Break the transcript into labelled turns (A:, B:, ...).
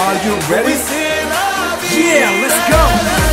A: Are you ready? Yeah, let's go.